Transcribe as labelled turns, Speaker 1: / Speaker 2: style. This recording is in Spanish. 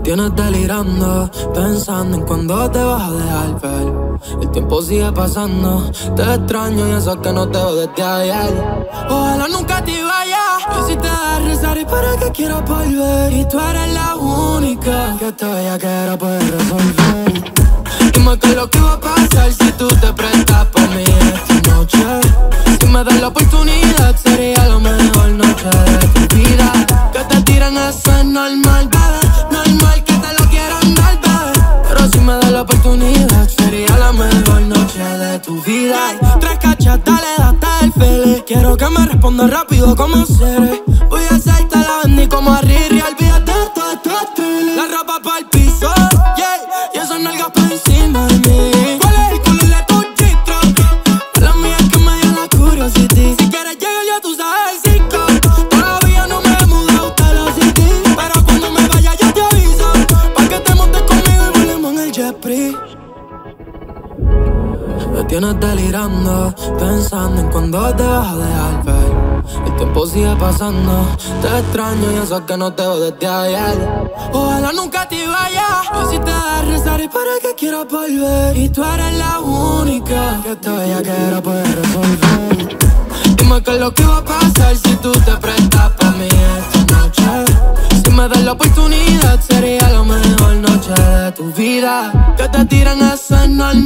Speaker 1: tienes delirando, pensando en cuando te vas a dejar ver. El tiempo sigue pasando, te extraño y eso que no te veo desde ayer. Ojalá nunca te vayas, y si te rezar y para que quieras volver. Y tú eres la única que te veía que poder resolver. Dime qué es lo que va a pasar de tu vida. Tres cachas, dale, date el fele. Quiero que me responda rápido como seré. Voy a hacerte la bendy como a Riri. Olvídate de todo esto, La ropa para el piso, yeah. Y eso nalgas por encima de mí. ¿Cuál tienes delirando, pensando en cuándo te vas a dejar ver. El tiempo sigue pasando, te extraño y eso que no te veo desde ayer. Ojalá nunca te vayas, y si te das rezar y para que quieras volver. Y tú eres la única que todavía quiero poder resolver. Dime qué es lo que va a pasar si tú te prestas para mí esta noche. Si me das la oportunidad, sería la mejor noche de tu vida. Que te tiran eso es normal,